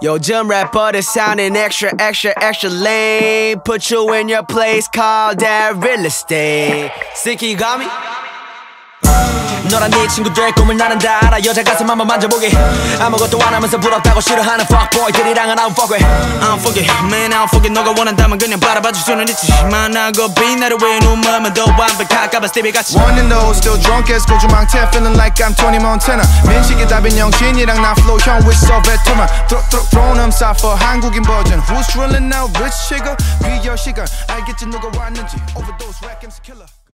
Yo, gym rapper it's sounding extra, extra, extra lame. Put you in your place, call that real estate. Sick, you got me? 너랑 네 친구들 꿈을 나는 다 알아 여자 가슴 한번 만져보게 아무것도 안 하면서 부럽다고 싫어하는 fuckboy들이랑은 I don't fuck with I don't fuck it man I don't fuck it 너가 원한다면 그냥 바라봐줄 수는 있지 만나고 빛나를 왜 눈물만 더 완벽할까봐 스티비 같이 One and those still drunk as 고주망태 Feeling like I'm Tony Montana 민식이 답인 영신이랑 나 flow 형 with so veteran Throw throw throw them side for 한국인 버전 Who's rolling out rich chica 비교 시간 알겠지 누가 왔는지 Overdose rap games killer